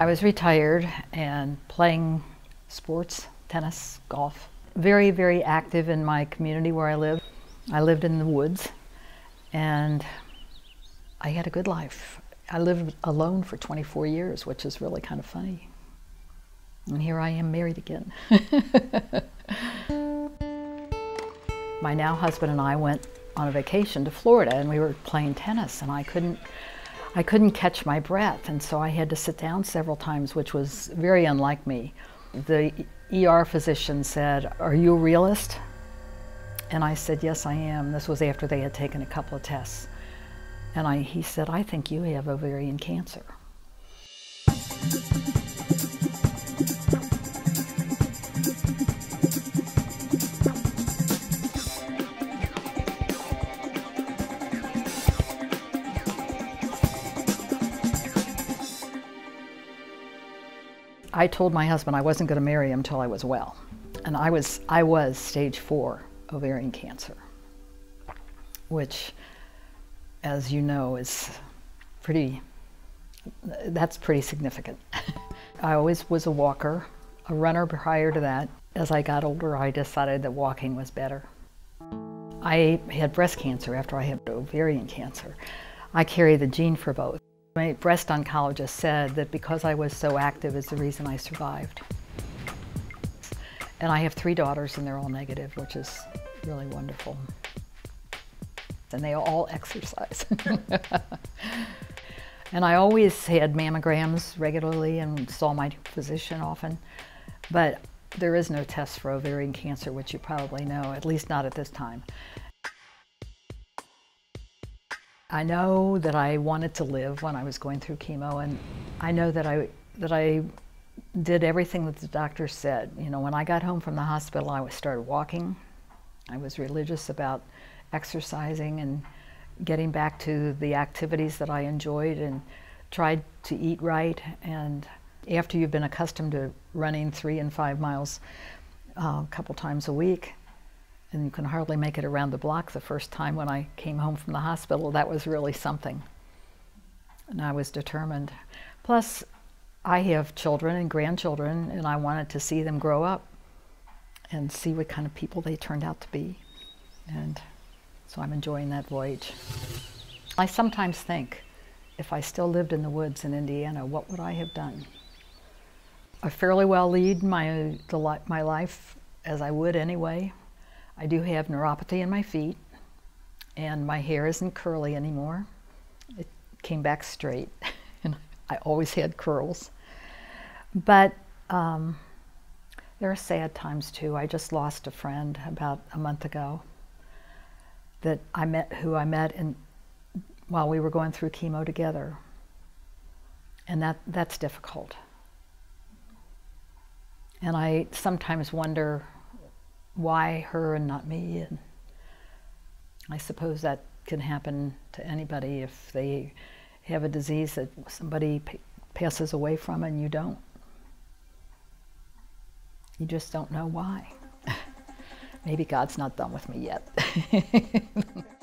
I was retired and playing sports, tennis, golf. Very, very active in my community where I live. I lived in the woods and I had a good life. I lived alone for 24 years, which is really kind of funny. And here I am married again. My now husband and I went on a vacation to Florida and we were playing tennis and I couldn't I couldn't catch my breath and so I had to sit down several times which was very unlike me. The ER physician said, "Are you a realist?" And I said, "Yes, I am." This was after they had taken a couple of tests. And I, he said, "I think you have ovarian cancer." I told my husband I wasn't going to marry him until I was well. And I was, I was stage four ovarian cancer, which, as you know, is pretty, that's pretty significant. I always was a walker, a runner prior to that. As I got older, I decided that walking was better. I had breast cancer after I had ovarian cancer. I carry the gene for both. My breast oncologist said that because I was so active is the reason I survived. And I have three daughters and they're all negative, which is really wonderful. And they all exercise. and I always had mammograms regularly and saw my physician often. But there is no test for ovarian cancer, which you probably know, at least not at this time. I know that I wanted to live when I was going through chemo, and I know that I that I did everything that the doctor said. You know, when I got home from the hospital, I started walking. I was religious about exercising and getting back to the activities that I enjoyed, and tried to eat right. And after you've been accustomed to running three and five miles uh, a couple times a week, and you can hardly make it around the block the first time when I came home from the hospital. That was really something. And I was determined. Plus, I have children and grandchildren, and I wanted to see them grow up and see what kind of people they turned out to be. And so I'm enjoying that voyage. I sometimes think if I still lived in the woods in Indiana, what would I have done? I fairly well lead my, my life as I would anyway. I do have neuropathy in my feet, and my hair isn't curly anymore. It came back straight, and I always had curls. But um, there are sad times too. I just lost a friend about a month ago that I met, who I met in, while we were going through chemo together, and that that's difficult. And I sometimes wonder why her and not me? And I suppose that can happen to anybody if they have a disease that somebody passes away from and you don't. You just don't know why. Maybe God's not done with me yet.